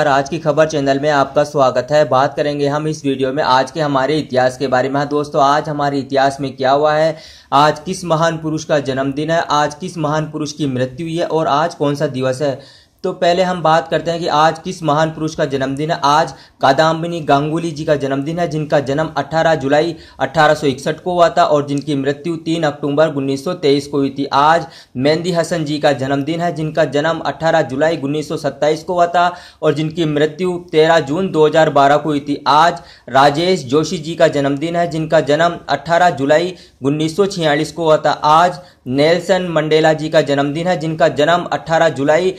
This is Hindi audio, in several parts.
आज की खबर चैनल में आपका स्वागत है। बात करेंगे हम इस वीडियो में आज के हमारे इतिहास के बारे में। हाँ दोस्तों, आज हमारे इतिहास में क्या हुआ है? आज किस महान पुरुष का जन्मदिन है? आज किस महान पुरुष की मृत्यु हुई है? और आज कौन सा दिवस है? तो पहले हम बात करते हैं कि आज किस महान पुरुष का जन्मदिन है। आज कादाम्बिनी गांगुली जी का जन्मदिन है, जिनका जन्म 18 जुलाई 1861 को हुआ था और जिनकी मृत्यु 3 अक्टूबर 1923 को हुई थी। आज मेहंदी हसन जी का जन्मदिन है, जिनका जन्म 18 जुलाई 1927 को हुआ था और जिनकी मृत्यु 13 जून 2012 को हुई थी। आज राजेश जोशी जी का जन्मदिन है, जिनका जन्म अठारह जुलाई उन्नीस सौ छियालीस को हुआ था। आज नेल्सन मंडेला जी का जन्मदिन है, जिनका जन्म 18 जुलाई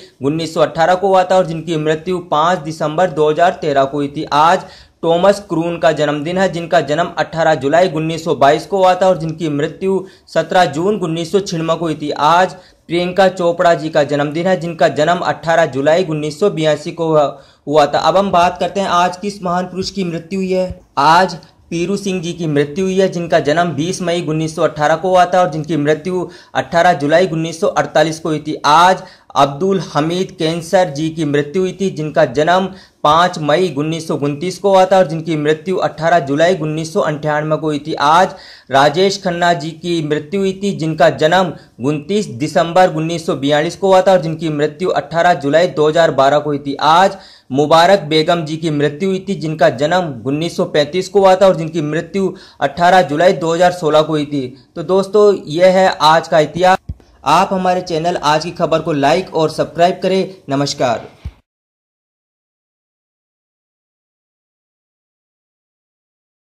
1918 को हुआ था और जिनकी मृत्यु 5 दिसंबर 2013 को हुई थी। आज टॉमस क्रून का जन्मदिन है, जिनका जन्म 18 जुलाई 1922 को हुआ था और जिनकी मृत्यु 17 जून उन्नीस को हुई थी। आज प्रियंका चोपड़ा जी का जन्मदिन है, जिनका जन्म 18 जुलाई उन्नीस को हुआ था। अब हम बात करते हैं, आज किस महान पुरुष की मृत्यु हुई है? आज पीरू सिंह जी की मृत्यु हुई है, जिनका जन्म 20 मई 1918 को हुआ था और जिनकी मृत्यु 18 जुलाई 1948 को हुई थी। आज अब्दुल हमीद कैंसर जी की मृत्यु हुई थी, जिनका जन्म 5 मई उन्नीस सौ उनतीस को हुआ था और जिनकी मृत्यु 18 जुलाई उन्नीस को हुई थी। आज राजेश खन्ना जी की मृत्यु हुई थी, जिनका जन्म उनतीस दिसंबर उन्नीस सौ बयालीस को हुआ था और जिनकी मृत्यु 18 जुलाई 2012 को हुई थी। आज मुबारक बेगम जी की मृत्यु हुई थी, जिनका जन्म 1935 को हुआ था और जिनकी मृत्यु 18 जुलाई 2016 को हुई थी। तो दोस्तों, यह है आज का इतिहास। आप हमारे चैनल आज की खबर को लाइक और सब्सक्राइब करें। नमस्कार।